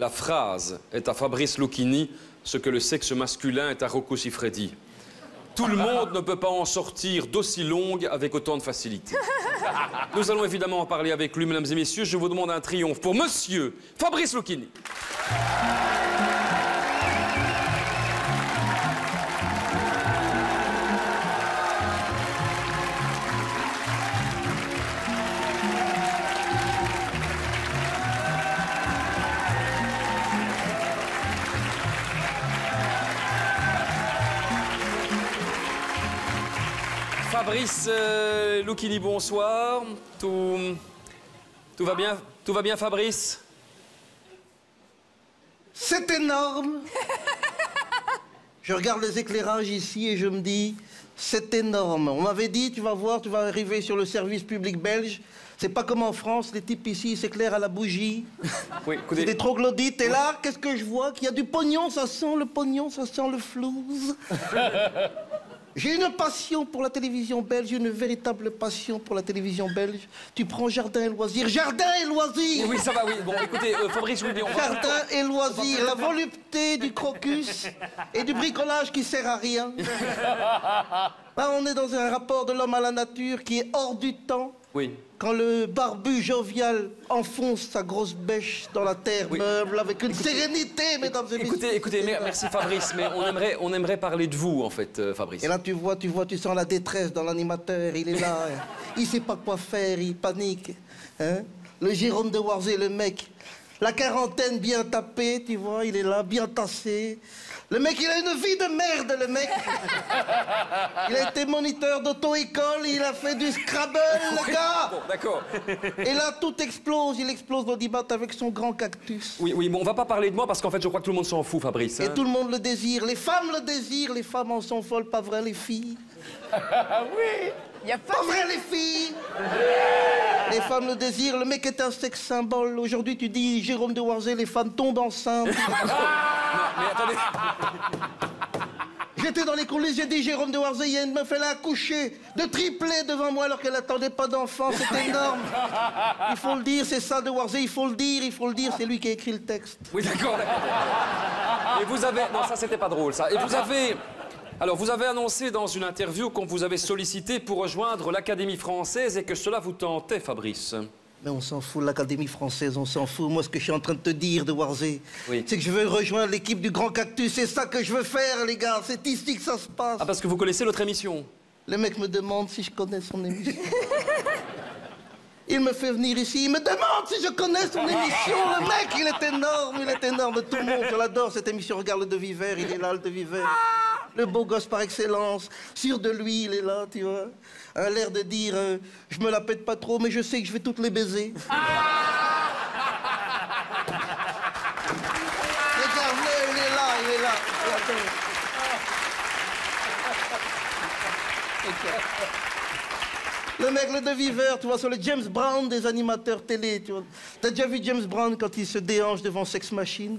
La phrase est à Fabrice Lucchini ce que le sexe masculin est à Rocco Siffredi. Tout le monde ne peut pas en sortir d'aussi longue avec autant de facilité. Nous allons évidemment en parler avec lui, mesdames et messieurs. Je vous demande un triomphe pour monsieur Fabrice Lucchini. Fabrice euh, Lucchini, bonsoir. Tout, tout va bien, tout va bien, Fabrice? C'est énorme. je regarde les éclairages ici et je me dis, c'est énorme. On m'avait dit, tu vas voir, tu vas arriver sur le service public belge. C'est pas comme en France, les types ici ils s'éclairent à la bougie. Oui, C'est écoutez, des troglodytes. Et là, qu'est-ce que je vois? Qu'il y a du pognon, ça sent le pognon, ça sent le flouze. J'ai une passion pour la télévision belge, une véritable passion pour la télévision belge. Tu prends Jardin et Loisirs. Jardin et Loisirs oui, ça va, oui. Bon, écoutez, euh, Fabrice on va... Jardin et loisirs, la volupté du crocus et du bricolage qui sert à rien. Là, on est dans un rapport de l'homme à la nature qui est hors du temps. Oui. Quand le barbu jovial enfonce sa grosse bêche dans la terre Oui. meuble avec une sérénité, mesdames et messieurs. Écoutez, écoutez, mer- merci Fabrice, mais on aimerait, on aimerait parler de vous, en fait, euh, Fabrice. Et là, tu vois, tu vois, tu sens la détresse dans l'animateur. Il est là, hein. il sait pas quoi faire, il panique. Hein le Jérôme de Warzé, le mec, la quarantaine bien tapée, tu vois, il est là, bien tassé. Le mec, il a une vie de merde, le mec. Il a été moniteur d'auto-école, il a fait du Scrabble, le gars. Bon, d'accord. Et là, tout explose, il explose l'audimat avec son grand cactus. Oui, oui, bon, on va pas parler de moi parce qu'en fait, je crois que tout le monde s'en fout, Fabrice. Et hein. tout le monde le désire. Les femmes le désirent, les femmes en sont folles, pas vrai, les filles? Y a pas Pas vrai, les filles? Les femmes le désirent, le mec est un sexe symbole. Aujourd'hui, tu dis Jérôme de Warzé, les femmes tombent enceintes. Mais attendez, J'étais dans les coulisses, j'ai dit Jérôme de Warzé, il y a une meuf, elle a accouché de triplé devant moi alors qu'elle attendait pas d'enfant, c'est énorme. Il faut le dire, c'est ça de Warzé, il faut le dire, il faut le dire, c'est lui qui a écrit le texte. oui, d'accord, d'accord. Et vous avez, non, ça, c'était pas drôle, ça. Et vous avez, alors, vous avez annoncé dans une interview qu'on vous avait sollicité pour rejoindre l'Académie française et que cela vous tentait, Fabrice. Mais on s'en fout, l'Académie française, on s'en fout. Moi, ce que je suis en train de te dire, de Warzé, Oui. c'est que je veux rejoindre l'équipe du Grand Cactus. C'est ça que je veux faire, les gars. C'est ici que ça se passe. Ah, parce que vous connaissez notre émission. Le mec me demande si je connais son émission. Il me fait venir ici, il me demande si je connais son émission. Le mec, il est énorme, il est énorme. Tout le monde, je l'adore cette émission. Regarde le De Viver, il est là, le De Viver. Le beau gosse par excellence, sûr de lui, il est là, tu vois. Un l'air de dire, euh, je me la pète pas trop, mais je sais que je vais toutes les baiser. Regarde-le, il est là, il est là. Le mec, le De Viver, tu vois, sur le James Brown des animateurs télé, tu vois. T'as déjà vu James Brown quand il se déhanche devant Sex Machine?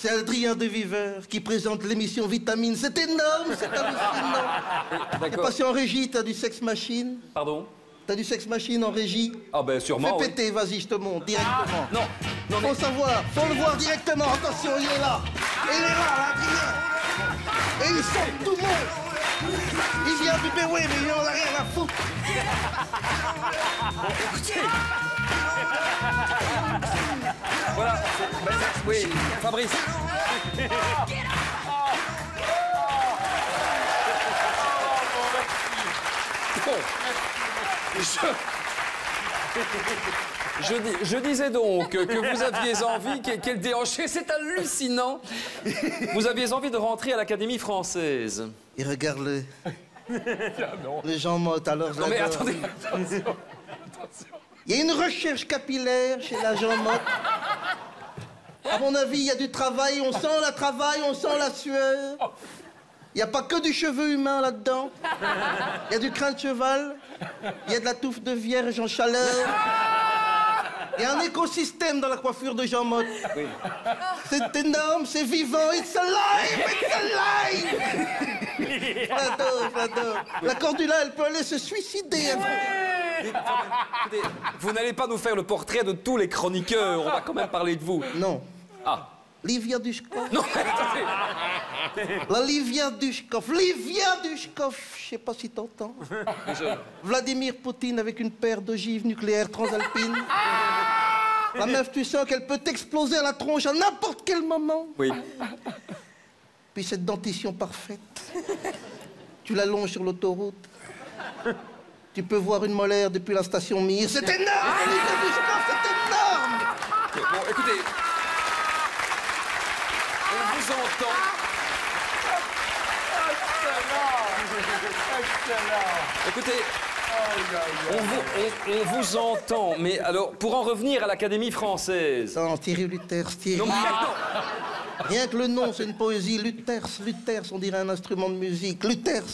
C'est Adrien De Viver qui présente l'émission Vitamine. C'est énorme, c'est hallucinant. T'es passé en régie, t'as du Sex Machine Pardon T'as du Sex Machine en régie Ah, ben, sûrement. Fais oui. péter, vas-y, je te montre, directement. Non, non, mais. Faut savoir, faut le voir directement. Attention, il est là. Il est là, Adrien. Et il sort tout le monde. Il vient du Béoué, mais il en a rien à foutre. Voilà. Oui, Fabrice. Bon. Je... Je, dis- je disais donc que vous aviez envie qu'elle qu'elle déhanchait, c'est hallucinant. Vous aviez envie de rentrer à l'Académie française. Et regarde le. Le Jean Motte, alors. Non mais attendez, Il y a une recherche capillaire chez la Jean Motte. À mon avis, il y a du travail, on sent le travail, on sent la sueur. Il n'y a pas que du cheveu humain là-dedans. Il y a du crin de cheval, il y a de la touffe de vierge en chaleur. Il y a un écosystème dans la coiffure de Jean Motte. C'est énorme, c'est vivant, it's alive, it's alive J'adore, j'adore. La cordula, elle peut aller se suicider. vous n'allez pas nous faire le portrait de tous les chroniqueurs, on va quand même parler de vous. Non. Ah. Livia Dushkov. Non, attendez. La Livia Dushkov. Livia Dushkov. Je sais pas si t'entends. Vladimir Poutine avec une paire d'ogives nucléaires transalpines. La meuf, tu sens qu'elle peut t'exploser à la tronche à n'importe quel moment. Oui. Puis cette dentition parfaite. Tu la longes sur l'autoroute. Tu peux voir une molaire depuis la station Mir. C'est énorme, Livia Dushkov, c'est énorme. Bon, écoutez. On vous entend. Écoutez, on vous, on- on vous entend, mais alors, pour en revenir à l'Académie française. Non, Thierry Luthers, Thierry. Non, mais non. Rien que le nom, c'est une poésie. Luthers, Luthers, on dirait un instrument de musique. Luthers.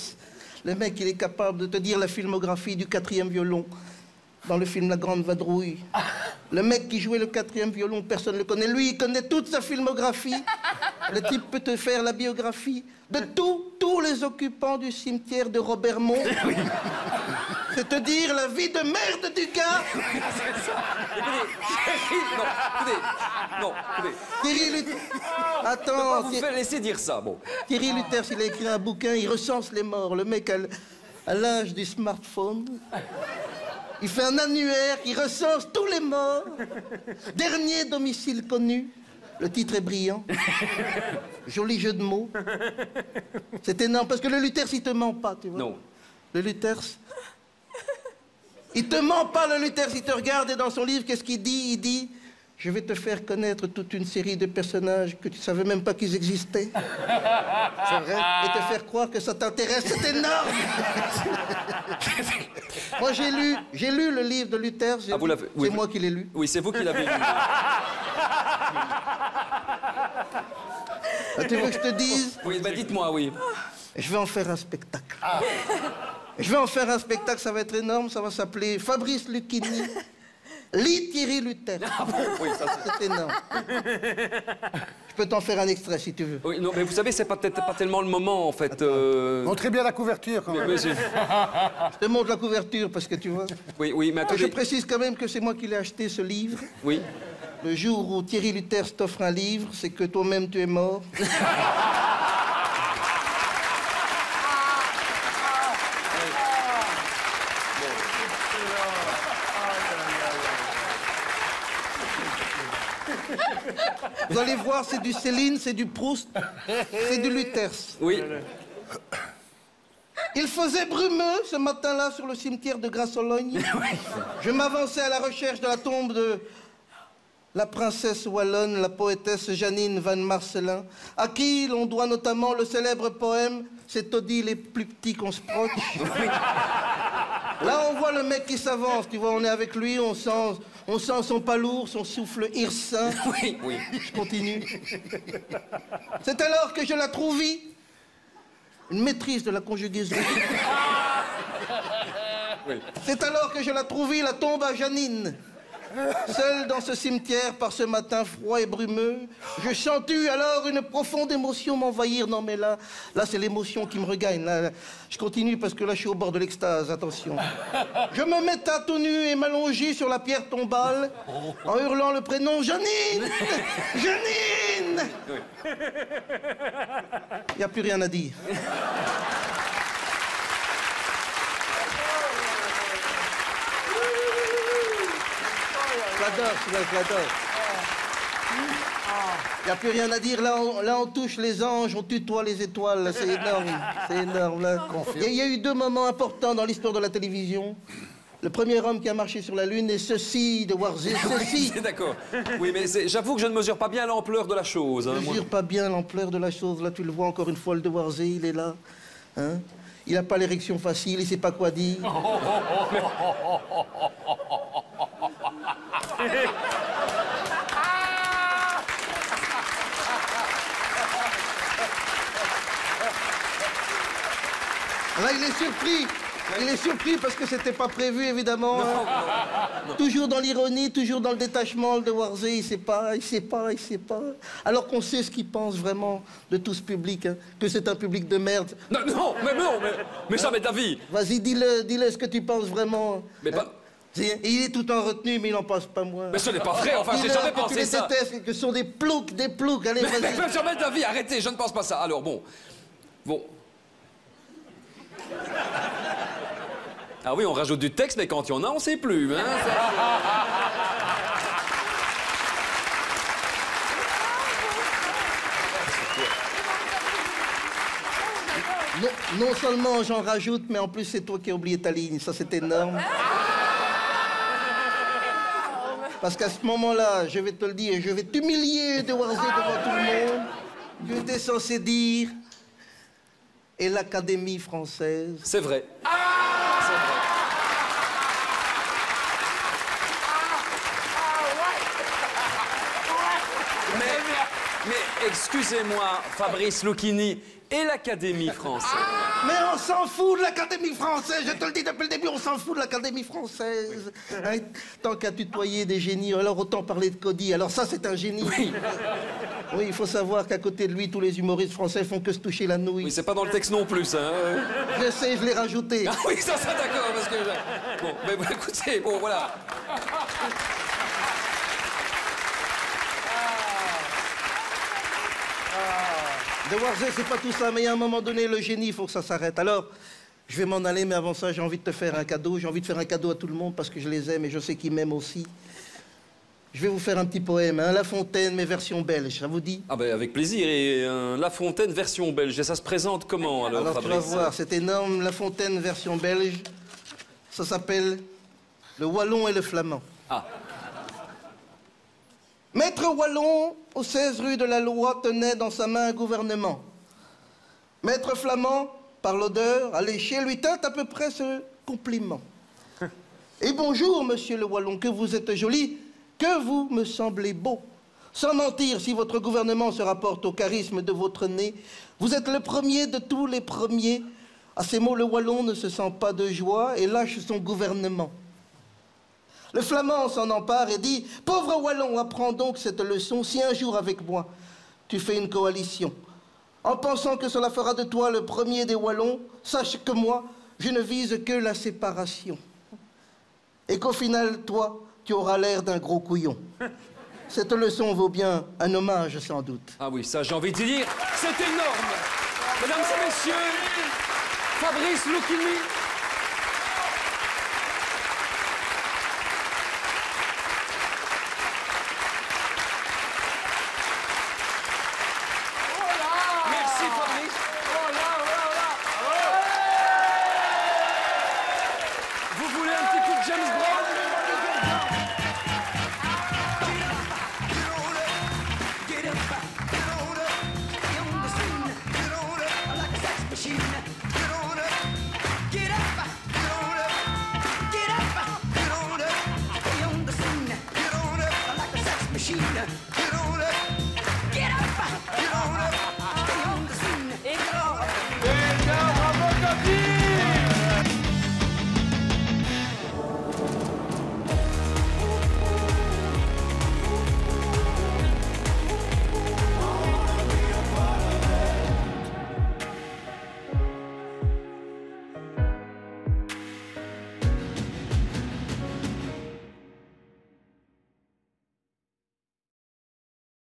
Le mec, il est capable de te dire la filmographie du quatrième violon dans le film La Grande Vadrouille. Le mec qui jouait le quatrième violon, personne ne le connaît. Lui, il connaît toute sa filmographie. Le type peut te faire la biographie de tous, tous les occupants du cimetière de Robertmont. C'est te dire la vie de merde du gars. non, écoutez, non, écoutez. Thierry. Pourquoi Attends, vous Thierry- laisser dire ça Bon. Thierry Luthers, il a écrit un bouquin, il recense les morts. Le mec, à l'âge du smartphone, il fait un annuaire qui recense tous les morts. Dernier domicile connu. Le titre est brillant. Joli jeu de mots. C'est énorme, parce que le Luthers, il te ment pas, tu vois. Non. Le Luthers. Il te ment pas, le Luthers, il te regarde et dans son livre, qu'est-ce qu'il dit? Il dit Je vais te faire connaître toute une série de personnages que tu savais même pas qu'ils existaient. C'est vrai Et te faire croire que ça t'intéresse, c'est énorme Moi, j'ai lu, j'ai lu le livre de Luthers. j'ai Ah, oui, C'est vous- moi qui l'ai lu. Oui, c'est vous qui l'avez lu. Ah, tu veux que je te dise Oui, bah dites-moi, oui. Je vais en faire un spectacle. Je vais en faire un spectacle, ça va être énorme, ça va s'appeler Fabrice Lucchini. Lit Thierry Luther. Oui, ça. C'est énorme. Je peux t'en faire un extrait si tu veux. Oui, non, mais vous savez, c'est pas peut-être pas tellement le moment, en fait. euh, Montrez bien la couverture quand même. mais Je te montre la couverture parce que tu vois. Oui, oui, mais Je attendez. précise quand même que c'est moi qui l'ai acheté ce livre. Oui. Le jour où Thierry Luther t'offre un livre, c'est que toi-même tu es mort. Vous allez voir, c'est du Céline, c'est du Proust, c'est du Luthers. Oui. Il faisait brumeux ce matin-là sur le cimetière de Grassologne. Je m'avançais à la recherche de la tombe de la princesse wallonne, la poétesse Janine van Marcelin, à qui l'on doit notamment le célèbre poème C'est Taudis les plus petits qu'on se proche. Là, on voit le mec qui s'avance, tu vois, on est avec lui, on sent, on sent son pas lourd, son souffle hircin. Oui, oui. Je continue. C'est alors que je la trouvis. Une maîtrise de la conjugaison. Oui. C'est alors que je la trouvai, la tombe à Janine. Seule dans ce cimetière par ce matin froid et brumeux, je sentis alors une profonde émotion m'envahir. Non mais là, là c'est l'émotion qui me regagne. Je continue parce que là je suis au bord de l'extase, attention. Je me mettais tout nu et m'allongeai sur la pierre tombale en hurlant le prénom Janine Janine Il n'y a plus rien à dire. Je l'adore, celui-là, je l'adore. Il n'y a plus rien à dire. Là on, là, on touche les anges, on tutoie les étoiles. C'est énorme. C'est énorme. Il y, a- il y a eu deux moments importants dans l'histoire de la télévision. Le premier homme qui a marché sur la Lune et ceci de Warzé. Ceci. C'est d'accord. Oui, mais j'avoue que je ne mesure pas bien l'ampleur de la chose. hein, Je moi. mesure pas bien l'ampleur de la chose. Là, tu le vois encore une fois, le de Warzé, il est là. Hein il n'a pas l'érection facile, il sait pas quoi dire. Là, il est surpris. Il est surpris parce que c'était pas prévu, évidemment. hein. Toujours dans l'ironie, toujours dans le détachement, le de Warzé, il sait pas, il sait pas, il sait pas. Alors qu'on sait ce qu'il pense vraiment de tout ce public, hein, que c'est un public de merde. Non, non, mais non, mais, mais ça, mais David. Vas-y, dis-le, dis-le ce que tu penses vraiment. Mais hein. pas- il est tout en retenue, mais il n'en passe pas moins. Mais ce n'est pas vrai, enfin, j'ai jamais que tu pensé les ça. détestes, que ce sont des ploucs, des ploucs. Allez, Mais, mais, vas-y. jamais la vie, arrêtez, je ne pense pas ça. Alors bon. Bon. Ah oui, on rajoute du texte, mais quand il y en a, on sait plus. Hein, Non, non seulement j'en rajoute, mais en plus c'est toi qui as oublié ta ligne. Ça, c'est énorme. Parce qu'à ce moment-là, je vais te le dire, je vais t'humilier de Warzé devant tout le monde. Je t'ai censé dire. Et l'Académie française. C'est vrai. C'est vrai. Mais, mais excusez-moi, Fabrice Lucchini et l'Académie française. Mais on s'en fout de l'Académie française, je te le dis depuis le début, on s'en fout de l'Académie française. Hein, tant qu'à tutoyer des génies, alors autant parler de Cody. Alors ça, c'est un génie. Oui. Oui, il faut savoir qu'à côté de lui, tous les humoristes français font que se toucher la nouille. Oui, c'est pas dans le texte non plus, hein. Je sais, je l'ai rajouté. Ah oui, ça, ça, d'accord, parce que... je- Bon, mais bon, écoutez, bon, voilà. De Warzé, c'est pas tout ça, mais à un moment donné, le génie, il faut que ça s'arrête. Alors, je vais m'en aller, mais avant ça, j'ai envie de te faire un cadeau. J'ai envie de faire un cadeau à tout le monde parce que je les aime et je sais qu'ils m'aiment aussi. Je vais vous faire un petit poème, hein, La Fontaine, mais version belge, ça vous dit? Ah ben, avec plaisir. Et euh, La Fontaine version belge, et ça se présente comment, alors, Alors tu vas Fabrice? voir, c'est énorme, La Fontaine version belge. Ça s'appelle Le Wallon et le Flamand. Ah. Maître Wallon, aux 16 rue de la Loi, tenait dans sa main un gouvernement. Maître Flamand, par l'odeur, allait chez lui tint à peu près ce compliment. Et bonjour, monsieur le Wallon, que vous êtes joli, que vous me semblez beau. Sans mentir, si votre gouvernement se rapporte au charisme de votre nez, vous êtes le premier de tous les premiers. À ces mots, le Wallon ne se sent pas de joie et lâche son gouvernement. Le flamand s'en empare et dit Pauvre Wallon, apprends donc cette leçon si un jour avec moi tu fais une coalition. En pensant que cela fera de toi le premier des Wallons, sache que moi, je ne vise que la séparation. Et qu'au final, toi, tu auras l'air d'un gros couillon. Cette leçon vaut bien un hommage, sans doute. Ah oui, ça, j'ai envie de dire, c'est énorme Mesdames et messieurs, Fabrice Lucchini. Merci Fabrice. Vous voulez un